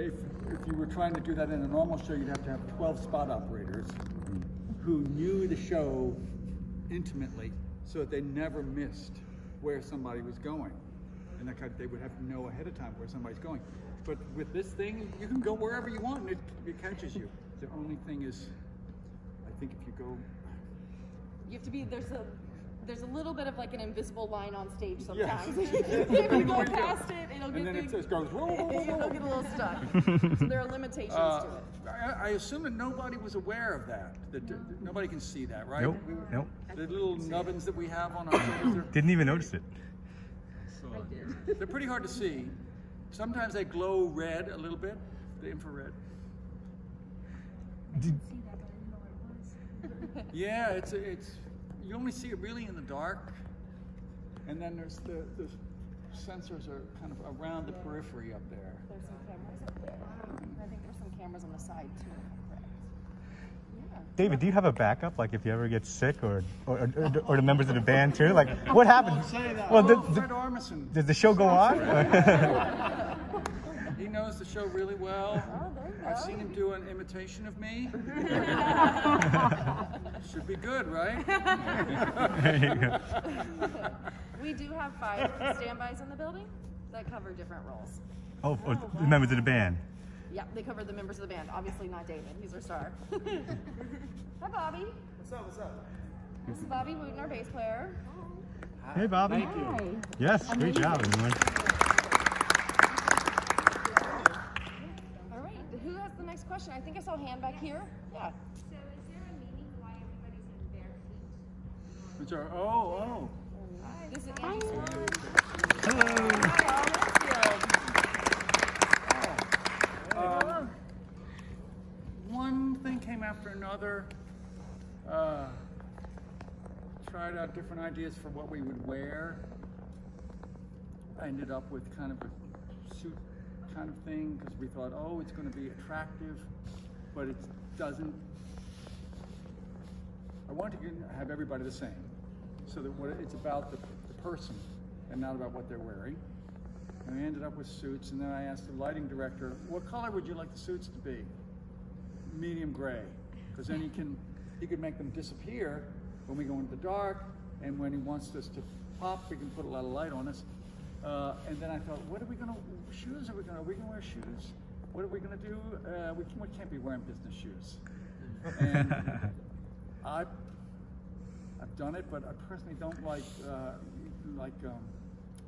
if, if you were trying to do that in a normal show, you'd have to have 12 spot operators who knew the show intimately so that they never missed where somebody was going. And that kind of, they would have to know ahead of time where somebody's going. But with this thing, you can go wherever you want and it, it catches you. The only thing is, I think if you go You have to be there's a there's a little bit of like an invisible line on stage Yes. sometimes. if you go Where past it, it'll And get then it big- just goes, whoa, whoa, whoa, it'll get a little stuck. so there are limitations Uh, to it. I, I assume that nobody was aware of that. That that nobody can see that, right? Nope, We were- nope. The little nubbins that we have on our shoulders, Didn't even notice it. they're pretty hard to see. Sometimes they glow red a little bit, the infrared. Did, Yeah, it's it's you only see it really in the dark, and then there's the the sensors are kind of around the periphery up there. There's some cameras up there. I think there's some cameras on the side too. correct. Yeah. David, do you have a backup? Like if you ever get sick, or or, or, or the members of the band too? Like what happened? Well, oh, the, Fred the, Armisen. the show go on? He knows the show really well. Oh, there you I've seen him do an imitation of me. Should be good, right? there you go. We do have five standbys in the building that cover different roles. Oh, oh, the members of the band. Yeah, they cover the members of the band. Obviously not David. He's our star. Hi, Bobby. What's up? What's up? This is Bobby Wooten, our bass player. Hey, Bobby. Hi. Yes, great job, everyone. All right. Who has the next question? I think I saw a hand back here. Yeah. So is there a meaning why everybody's in bare feet? Which are, oh, oh. Hi, this is Angie Swan. Hello. Hi, Um, one thing came after another. Uh, tried out different ideas for what we would wear. I ended up with kind of a suit kind of thing because we thought, oh, it's going to be attractive, but it doesn't. I want to have everybody the same, so that what it's about the, the person and not about what they're wearing. And I ended up with suits, and then I asked the lighting director, what color would you like the suits to be? Medium gray, because then he can he could make them disappear when we go into the dark, and when he wants us to pop, we can put a lot of light on us. Uh, and then I thought, what are we gonna shoes? Are we gonna are we gonna wear shoes? What are we gonna do? Uh, we, can, we can't be wearing business shoes. And I I've done it, but I personally don't like uh, like um,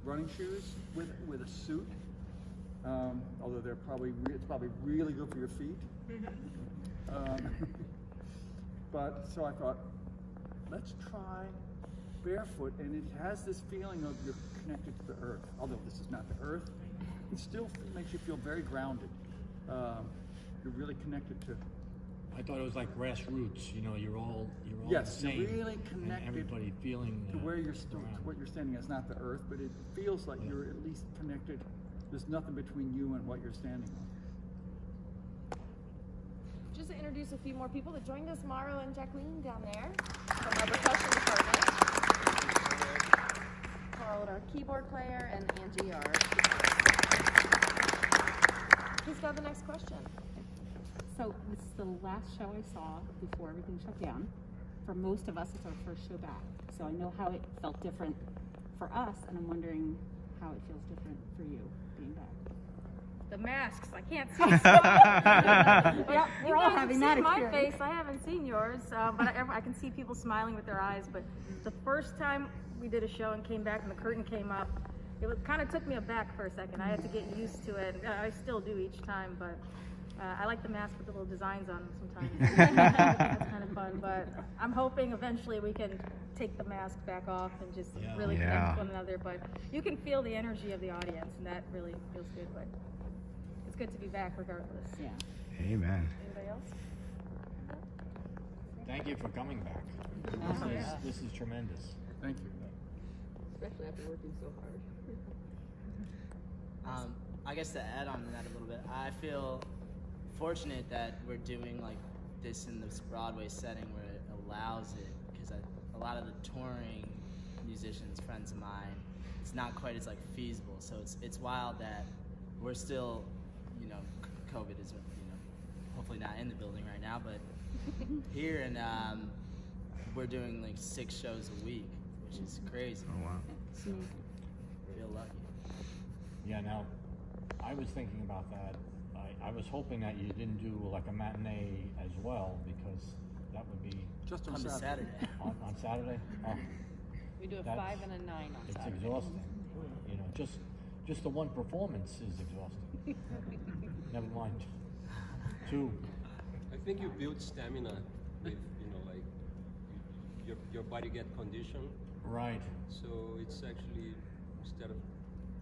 running shoes with with a suit. Um, although they're probably re- it's probably really good for your feet. Um, but so I thought, let's try barefoot, and it has this feeling of you're connected to the earth. Although this is not the earth, it still makes you feel very grounded. Um, you're really connected to I thought it was like grassroots. You know, you're all you're all Yes, the you're same. really and connected everybody feeling to where you're st- to what you're standing as not the earth, but it feels like Yeah. you're at least connected. There's nothing between you and what you're standing on. Just to introduce a few more people that joined us, Mauro and Jacquelene down there from our percussion department. Our keyboard player, and Angie, our. Who's got the next question? So this is the last show I saw before everything shut down. For most of us, it's our first show back. So I know how it felt different for us, and I'm wondering how it feels different for you being back. The masks. I can't see. Yeah, you we're all having have that seen my face. I haven't seen yours, uh, but I, I can see people smiling with their eyes. But the first time we did a show and came back and the curtain came up, it kind of took me aback for a second. I had to get used to it. Uh, I still do each time, but uh, I like the mask with the little designs on them sometimes. That's kind of fun. But I'm hoping eventually we can take the mask back off and just Yeah. really Yeah. connect with one another. But you can feel the energy of the audience, and that really feels good. But it's good to be back regardless. Yeah. Amen. Anybody else? Thank you for coming back. This is this is tremendous. Thank you. especially after working so hard. Um, I guess to add on to that a little bit, I feel fortunate that we're doing like this in this Broadway setting where it allows it because a lot of the touring musicians, friends of mine, it's not quite as like feasible. So it's it's wild that we're still, you know, c- because you know, hopefully not in the building right now, but here and um, we're doing like six shows a week, which is crazy. Oh wow. It's amazing. Feel lucky. Yeah, now, I was thinking about that. I, I was hoping that you didn't do like a matinee as well, because that would be Just on Come Saturday. Saturday. on, on Saturday. Oh, We do a five and a nine on it's Saturday. It's exhausting. You know, just just the one performance is exhausting. Never mind. Two. I think you build stamina with, you know, like your, your body get conditioned. Right. So it's actually, instead of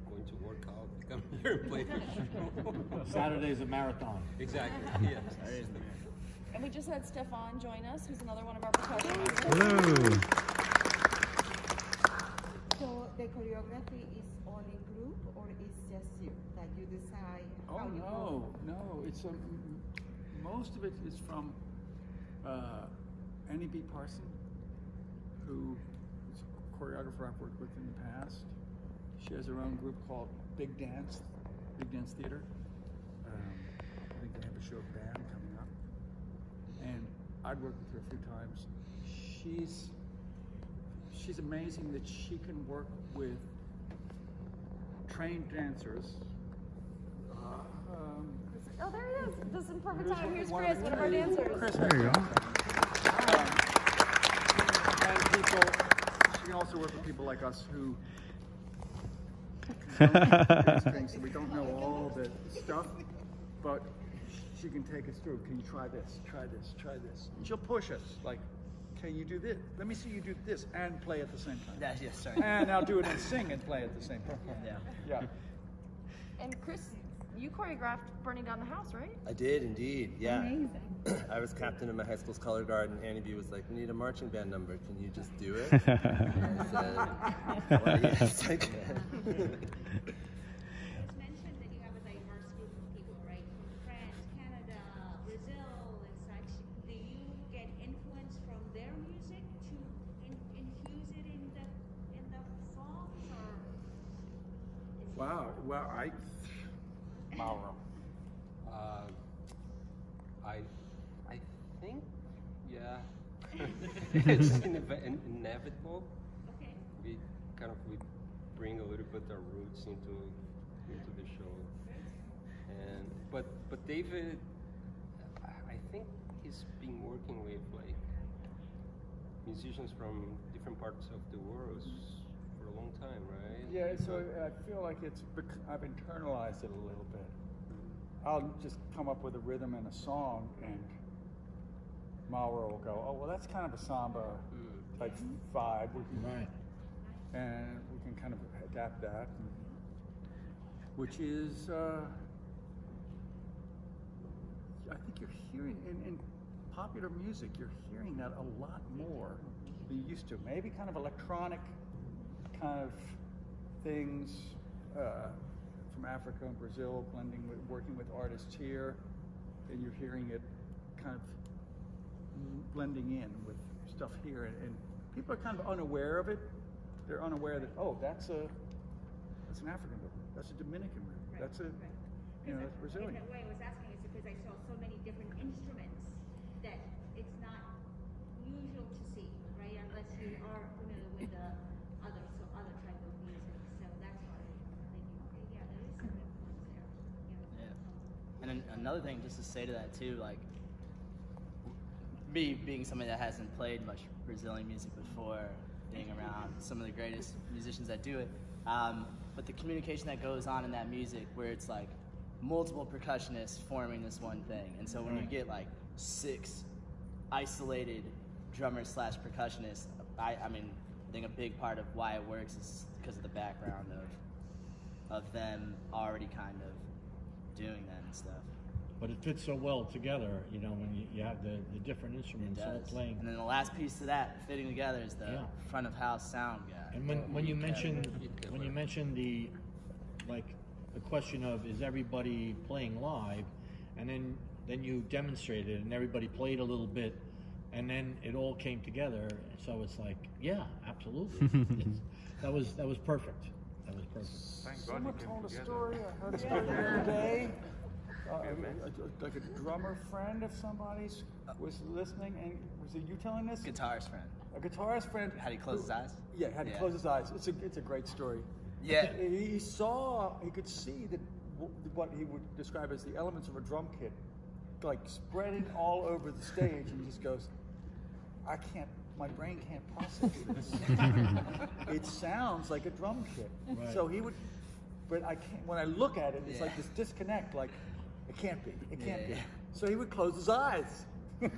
going to work out, you come here and play the show. Saturday's a marathon. Exactly, yes. Saturdays the marathon. And we just had Stéphane join us, who's another one of our percussionists. Hello. The choreography is all in group or is just you that you decide Oh how you no, no. It's a, most of it is from uh, Annie B. Parson, who is a choreographer I've worked with in the past. She has her own group called Big Dance, Big Dance Theater. Um, I think they have a show band coming up, and I'd worked with her a few times. She's she's amazing that she can work with trained dancers. Uh, um, Oh, there he is. Just in perfect Here's time. Here's one Chris, one of our dancers. Chris, There you go. and people, she can also work with people like us who don't strings, so we don't know all the stuff, but she can take us through. Can you try this? Try this? Try this? And she'll push us like, can you do this? Let me see you do this and play at the same time. Yeah, yes, sorry. And now do it and sing and play at the same time. Yeah. Yeah. And Chris, you choreographed Burning Down the House, right? I did indeed, yeah. Amazing. I was captain of my high school's color guard, and Annie B was like, "We need a marching band number. Can you just do it?" And I said, "Well, yes, I can." It's mentioned that you have a diverse group of people, right? From France, Canada, Brazil, and such. Do you get influence from their music to in, infuse it in the in the songs, or? is it- Wow. Well, I. Mauro. Uh, I, I think, yeah, it's ineve- in- inevitable. Okay. We kind of we bring a little bit our roots into into the show, and but but David, I I think he's been working with like musicians from different parts of the world for a long time, right? Yeah, so I feel like it's bec- I've internalized it a little bit. I'll just come up with a rhythm and a song, and Mauro will go, "Oh, well, that's kind of a samba type vibe." We can, Right. and we can kind of adapt that, and- which is, uh, I think you're hearing in, in popular music, you're hearing that a lot more than you used to. Maybe kind of electronic kind of things uh, from Africa and Brazil, blending with working with artists here, and you're hearing it kind of blending in with stuff here, and, and people are kind of unaware of it. They're unaware that oh, that's a that's an African rhythm, that's a Dominican rhythm, Right, that's a right. you know that's Brazilian. And the way I was asking is because I saw so many different instruments that it's not usual to see, right? Unless you are familiar with the other, so other type of music. So that's why I'm thinking, okay, yeah, there is some influence there. you. Yeah. And an- another thing, just to say to that too, like me being somebody that hasn't played much Brazilian music before, being around some of the greatest musicians that do it, um, but the communication that goes on in that music, where it's like multiple percussionists forming this one thing, and so when you get like six isolated drummers slash percussionists, I, I mean, I think a big part of why it works is because of the background of of them already kind of doing that and stuff. But it fits so well together, you know, when you, you have the, the different instruments all playing. And then the last piece to that fitting together is the Yeah. front of house sound guy. And when, when you Yeah. mentioned when you mentioned the like the question of is everybody playing live, and then then you demonstrated and everybody played a little bit, and then it all came together. So it's like yeah, absolutely. That was that was perfect. That was perfect. Someone told a story. I heard a story the other day a- Oh, uh, like a drummer friend of somebody's was listening, and was it you telling this? Guitarist friend. A guitarist friend. Had he close his eyes? Yeah, had to Yeah. close his eyes. It's a it's a great story. Yeah. He, he saw, he could see that what he would describe as the elements of a drum kit, like spreading all over the stage, and he just goes, I can't. My brain can't process this. it sounds like a drum kit. Right. So he would, but I can't. When I look at it, it's Yeah. like this disconnect. Like it can't be. It can't Yeah, be. yeah. So he would close his eyes.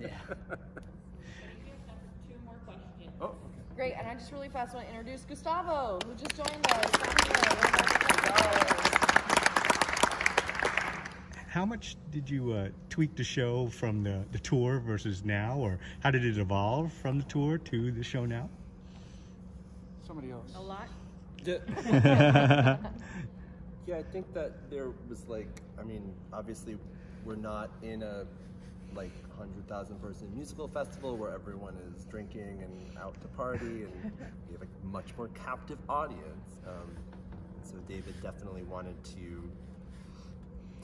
Yeah. Two more questions. Oh, okay. Great, and I just really fast want to introduce Gustavo, who just joined us. How much did you uh, tweak the show from the, the tour versus now, or how did it evolve from the tour to the show now? Somebody else. A lot. Yeah. I think that there was like, I mean, obviously, we're not in a like hundred thousand person musical festival where everyone is drinking and out to party, and we have a much more captive audience. Um, so David definitely wanted to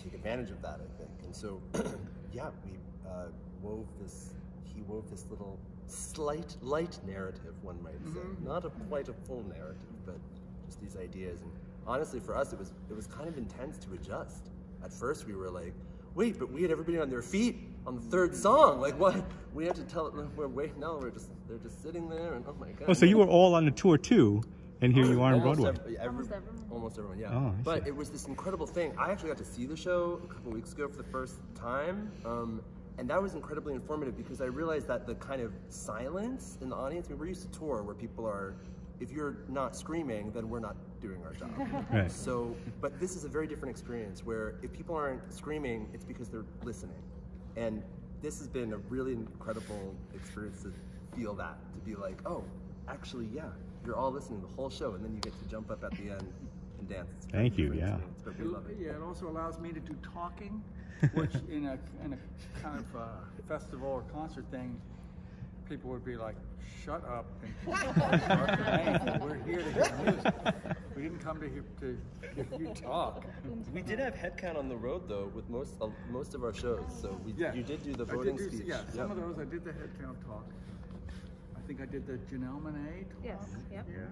take advantage of that, I think, and so yeah, we uh, wove this. He wove this little slight light narrative, one might say, not a quite a full narrative, but just these ideas. And honestly, for us, it was it was kind of intense to adjust. At first, we were like, "Wait, but we had everybody on their feet on the third song. Like, what? We have to tell We're wait. No, we're just they're just sitting there, and oh my god." Oh, so you were all on the tour too, and here you are on Broadway. every- every- Almost everyone. Almost everyone, yeah. Oh, but it was this incredible thing. I actually got to see the show a couple weeks ago for the first time. Um, and that was incredibly informative because I realized that the kind of silence in the audience, I mean, we're used to tour where people are, if you're not screaming, then we're not doing our job. Right. So, but this is a very different experience where if people aren't screaming, it's because they're listening. And this has been a really incredible experience to feel that, to be like, oh, actually, yeah, you're all listening the whole show, and then you get to jump up at the end and dance. It's Thank you, yeah. experience, But we love it. Yeah, it also allows me to do talking, which in a in a kind of uh, festival or concert thing, people would be like, "Shut up!" And start the band. We're here to hear music. We didn't come to hear to hear you talk. We did have headcount on the road though with most uh, most of our shows, so we Yeah, you did do the I did voting do- speech. Yeah, some Yep. of those I did the headcount talk. I think I did the Janelle Monae talk. Yes. Yep. Yeah.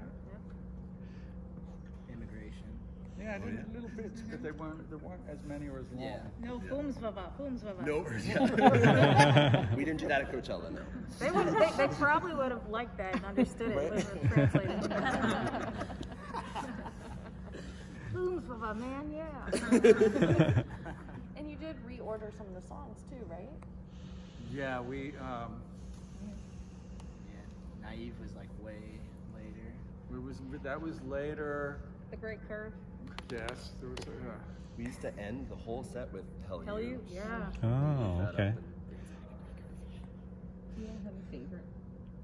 Immigration. Yeah, I did little bits, but they weren't there weren't as many or as long. Yeah. No, Fooms Vava, Fooms Vava. No, we didn't do that at Coachella. No. They, would, they, they probably would have liked that and understood it Right. when it was translated. Fooms Vava, man, yeah. And you did reorder some of the songs too, right? Yeah, we um, Yeah. Naive was like way later. it was that was later. The Great Curve. Yes, there was. A, uh, We used to end the whole set with "Tell, Tell You." you? Yeah. Oh, okay. and- Do you have a favorite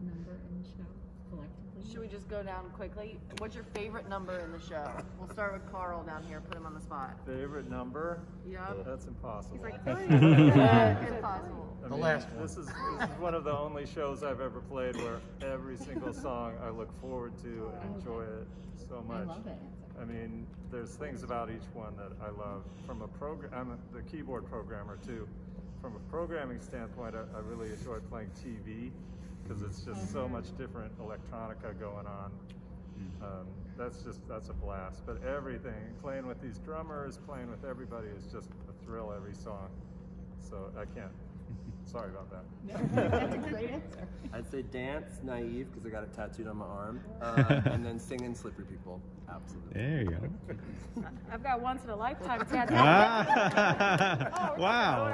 number in the show collectively? Should we just go down quickly? What's your favorite number in the show? We'll start with Karl down here. Put him on the spot. Favorite number? Yeah. That's impossible. He's like, Uh, impossible. I mean, This is this is one of the only shows I've ever played where every single song I look forward to and enjoy it so much. I love it. I mean, there's things about each one that I love. From a program, I'm the keyboard programmer too. From a programming standpoint, I, I really enjoy playing TV because it's just so much different electronica going on. Um, that's just that's a blast. But everything, playing with these drummers, playing with everybody is just a thrill every song. So I can't. Sorry about that. That's a great answer. I'd say dance, naive, because I got it tattooed on my arm, uh, and then sing singing "Slippery People." Absolutely. There you go. I've got once in a lifetime tattoo. Ah, wow.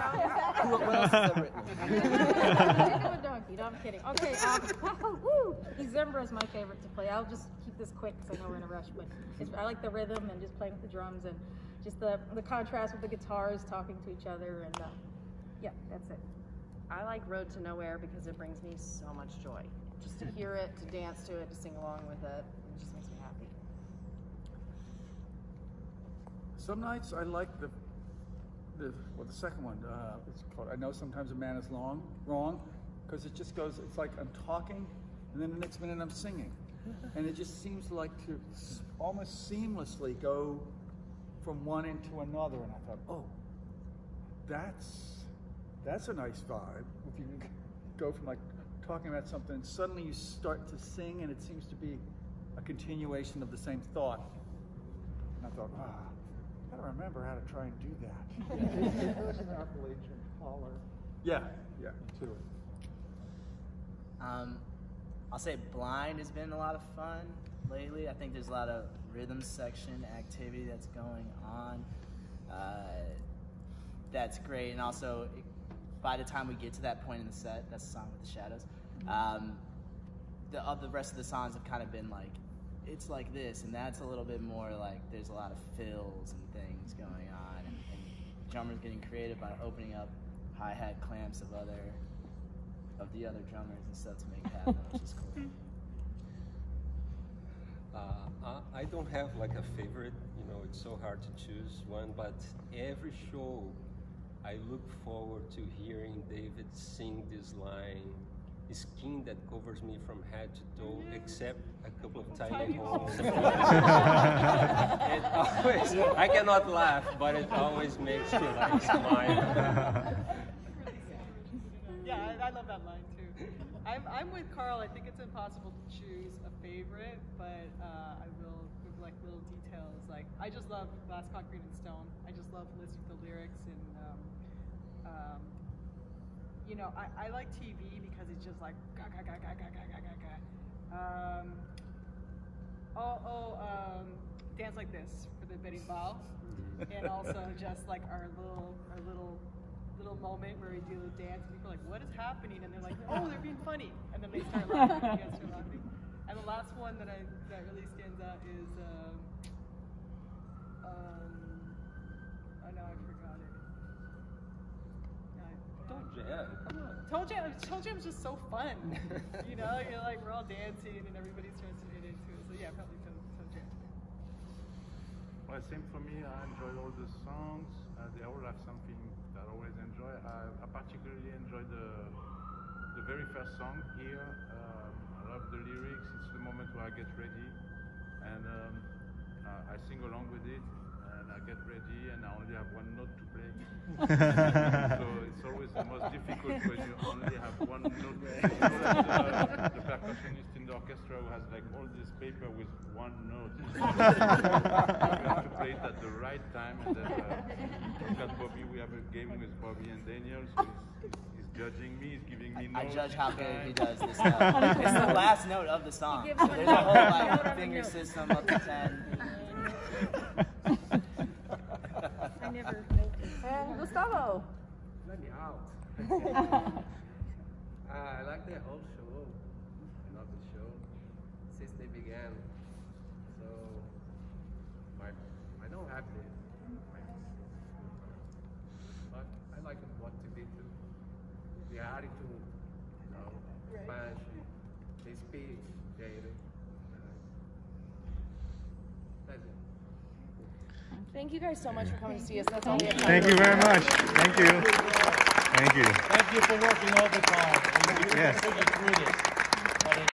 What else is that written? Into a donkey. No, I'm kidding. Okay, um, woo! December is my favorite to play. I'll just keep this quick because I know we're in a rush, but it's, I like the rhythm and just playing with the drums and just the, the contrast with the guitars talking to each other and uh, yeah, that's it. I like Road to Nowhere because it brings me so much joy. Just to hear it, to dance to it, to sing along with it, it just makes me happy. Some nights I like the, the well, the second one. Uh, it's called. I know sometimes a man is long wrong, because it just goes. It's like I'm talking, and then the next minute I'm singing, and it just seems like to almost seamlessly go from one into another, and I thought, oh, that's that's a nice vibe. If you can go from like talking about something, and suddenly you start to sing, and it seems to be a continuation of the same thought. And I thought, ah, I gotta remember how to try and do that. There's an Appalachian holler. yeah, yeah, to it. Um, I'll say blind has been a lot of fun lately. I think there's a lot of rhythm section activity that's going on. Uh, that's great, and also by the time we get to that point in the set, that's the song with the shadows. Um, the uh, the rest of the songs have kind of been like, it's like this, and that's a little bit more like there's a lot of fills and things going on, and, and drummers getting creative by opening up hi hat clamps of other of the other drummers and stuff to make it happen, which is cool. Uh, I I don't have like a favorite, you know, it's so hard to choose one, but every show I look forward to hearing David sing this line, skin that covers me from head to toe, except a couple of tiny holes. it always, I cannot laugh, but it always makes me like smile. Yeah, I, I love that line too. I'm, I'm with Karl. I think it's impossible to choose a favorite, but uh, I will with like little details. Like I just love Glass, Concrete, and Stone. I just love listening to the lyrics and um, um, you know I, I like TV because it's just like ga ga ga ga ga ga ga ga ga. Um, oh oh um, dance like this for the Betty Ball, and also just like our little our little little moment where we do a dance and people are like, what is happening? And they're like, oh, they're being funny. And then they start laughing one that I that really stands out is um, um oh no, I forgot it. No, I- Toe Jam, come on. Toe Jam, Toe Jam's just so fun. you know, you're like we're all dancing and everybody starts to get into it. So yeah, probably Toe, toe Jam. Well, same for me. I enjoy all the songs. Uh, they all have something that I always enjoy. I, I particularly enjoy the the very first song here. Um, I love the lyrics. It's the moment where I get ready, and um, uh, I sing along with it. And I get ready, and I only have one note to play. so it's always the most difficult when you only have one note. You know that the, the percussionist in the orchestra who has like all this paper with one note. you have to play it at the right time. And then uh, look at Bobby. We have a game with Bobby and Daniel. So judging me. He's giving me I notes. judge how good he does this time. stuff. it's the last note of the song. So there's a whole note. like Note on the finger system up to ten. I never. And Gustavo. Let me out. Ah, I like the whole show. I love the show since they began. So my I don't have the but I like what to be too. The attitude, you know, passion, the speech, David. That's it. Thank you guys so much for coming to see us. That's all we have time Thank you very much. Thank you. Thank you. Thank you for working overtime. Yes.